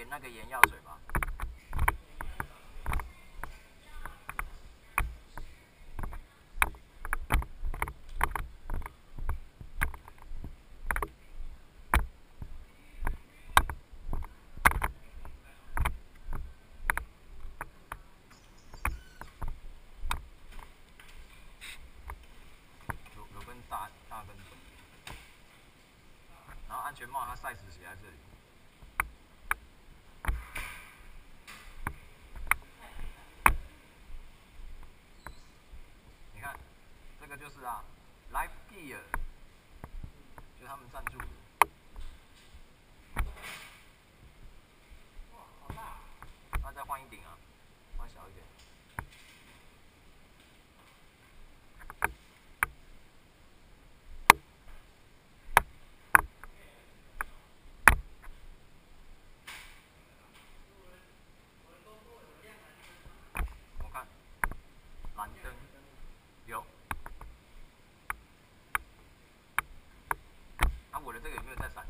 点那个眼药水吧。有有根大大根，然后安全帽它 size 写在这里。你看，这个就是啊，Life Gear，就他们赞助的。那再换一顶啊，换小一点。我看蓝灯有，啊，我的这个有没有在闪？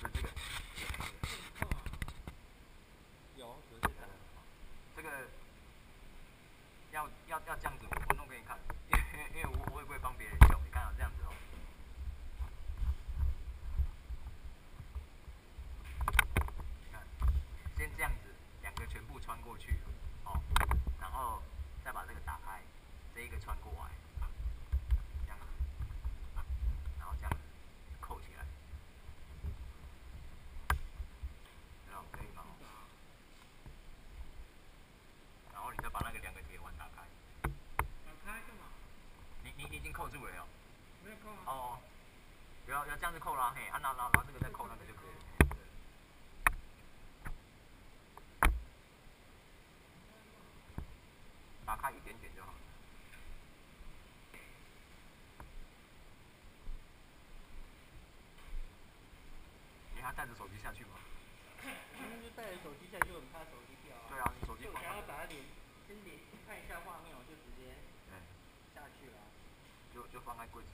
不是这个，有有这个，这个要这样子，我弄给你看，因为因为我我也不会帮别人用，你看啊，这样子哦。你看，先这样子，两个全部穿过去，哦，然后再把这个打开，这一个穿过来，这样子，然后这样子扣起来，然后可以吗？然后你再把那个两个铁环打开，打开干嘛？你你你已经扣住了哟。没有扣啊。哦，扣啦，嘿，啊拿拿拿这个再扣那个就可以了。打开一点点就好。你还带着手机下去吗？就带着手机下去，我们怕手机掉啊。对啊，你手机就我想要把它连，先连看一下画面，我就直接对，下去了。就就放在柜子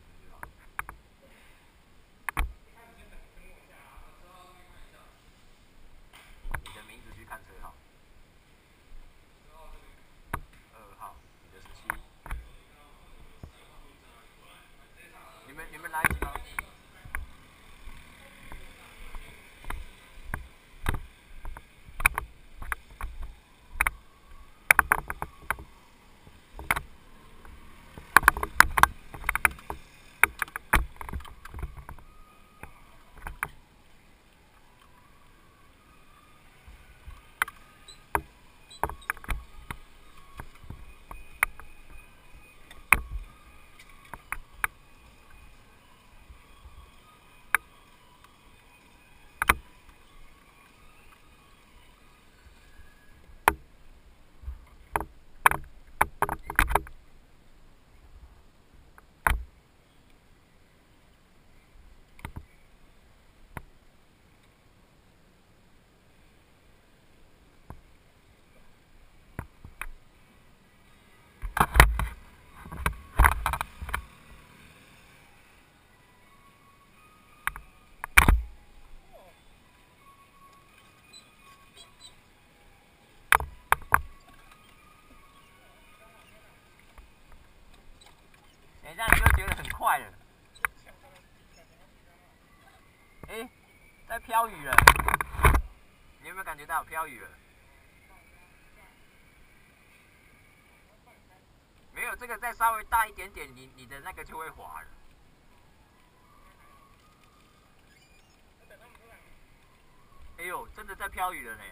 飘雨了，你有没有感觉到飘雨了？没有，这个再稍微大一点点，你你的那个就会滑了。哎呦，真的在飘雨了呢。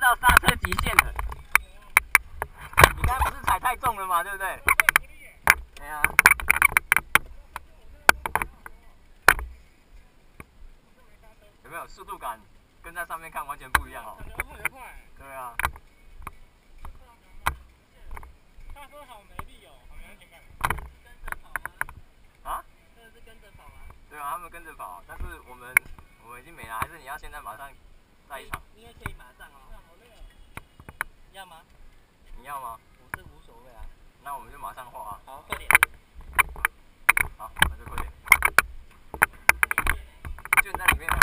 到刹车极限了。你刚才不是踩太重了嘛，对不对？对啊。有没有速度感跟在上面看完全不一样哦？对啊。他说好没力哦，好没安全感。跟着跑吗？啊？真的是跟着跑吗？对啊，他们跟着跑，但是我们我们已经没了，还是你要现在马上那一场。你也可以马上哦。好累。要吗？你要吗？我是无所谓啊。那我们就马上画啊。好，快点。好，那就快点。就那里面。